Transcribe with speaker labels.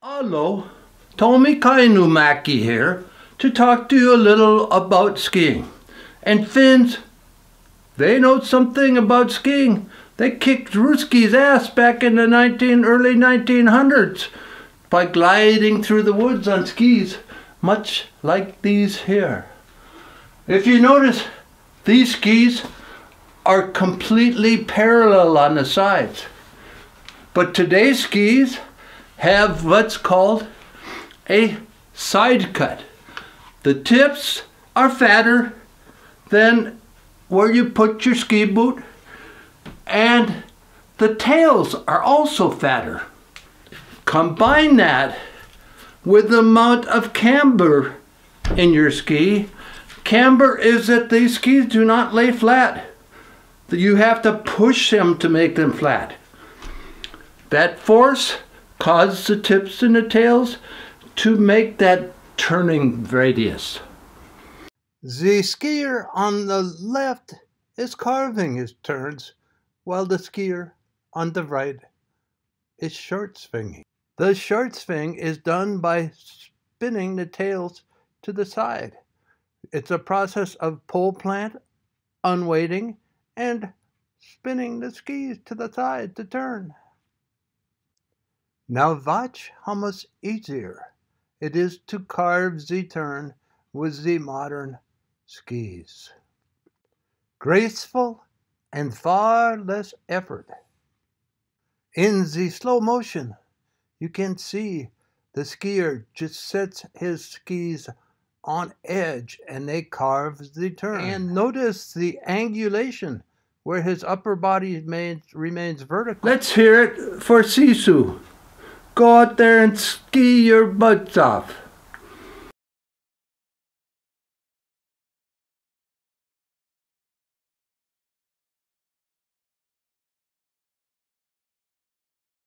Speaker 1: Hello, Tommy Kainumaki here to talk to you a little about skiing. And Finns, they know something about skiing. They kicked Ruski's ass back in the 19, early 1900s by gliding through the woods on skis, much like these here. If you notice, these skis are completely parallel on the sides. But today's skis have what's called a side cut. The tips are fatter than where you put your ski boot and the tails are also fatter. Combine that with the amount of camber in your ski. Camber is that these skis do not lay flat. You have to push them to make them flat. That force causes the tips and the tails to make that turning radius.
Speaker 2: The skier on the left is carving his turns, while the skier on the right is short swinging. The short swing is done by spinning the tails to the side. It's a process of pole plant, unweighting, and spinning the skis to the side to turn. Now watch how much easier it is to carve the turn with the modern skis. Graceful and far less effort. In the slow motion, you can see the skier just sets his skis on edge and they carve the turn. And notice the angulation where his upper body remains, remains vertical.
Speaker 1: Let's hear it for Sisu. Go out there and ski your butts off.